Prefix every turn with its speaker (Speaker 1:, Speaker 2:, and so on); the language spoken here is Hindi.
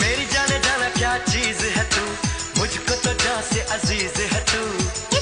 Speaker 1: मेरी जाने जाना क्या चीज़ है तू? मुझको तो जहाँ से अज़ीज़ है तू।